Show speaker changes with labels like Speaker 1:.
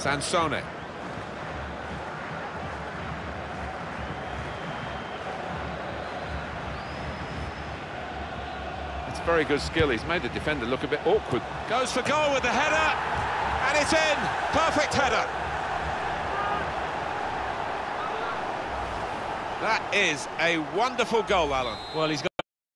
Speaker 1: Sansone. It's very good skill. He's made the defender look a bit awkward.
Speaker 2: Goes for goal with the header, and it's in. Perfect header. That is a wonderful goal, Alan.
Speaker 3: Well, he's got